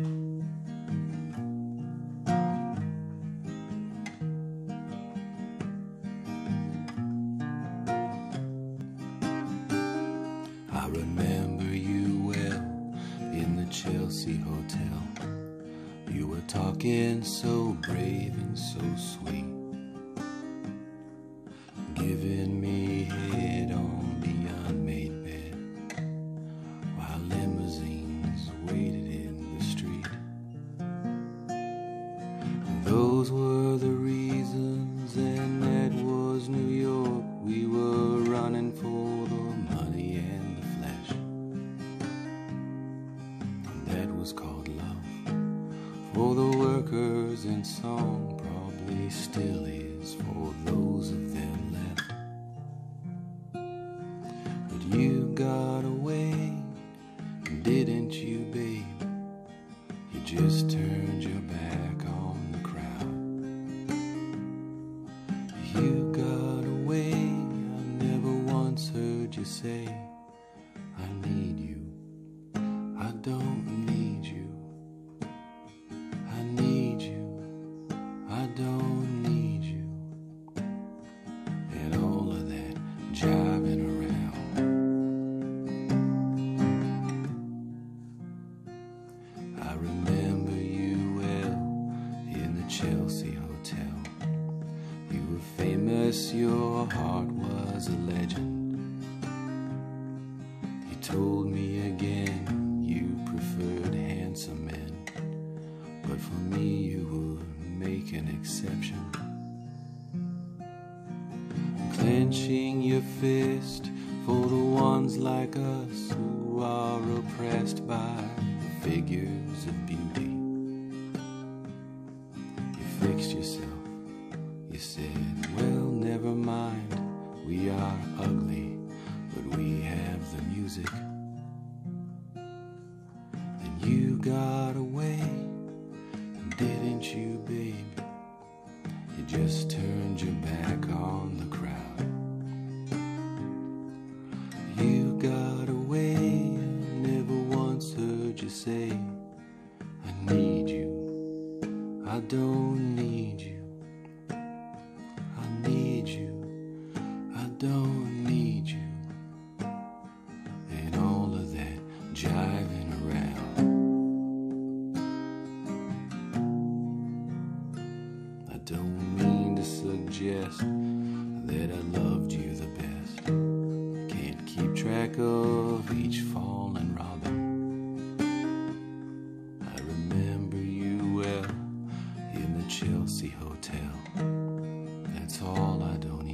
I remember you well in the Chelsea Hotel. You were talking so brave and so sweet, giving me New York. We were running for the money and the flesh. And that was called love. For the workers in song, probably still is for those of them left. But you got away, didn't you, babe? You just turned your you say, I need you. I don't need you. I need you. I don't need you. And all of that jiving around. I remember you well in the Chelsea Hotel. You were famous, your heart was a legend. Told me again you preferred handsome men, but for me you would make an exception. Clenching your fist for the ones like us who are oppressed by the figures of beauty. You fixed yourself. You said, Well, never mind. We are ugly, we have the music. And you got away, didn't you, babe? You just turned your back on the crowd. You got away, never once heard you say, I need you. I don't need you. I need you. I don't suggest that I loved you the best. Can't keep track of each fallen robin. I remember you well in the Chelsea Hotel. That's all I don't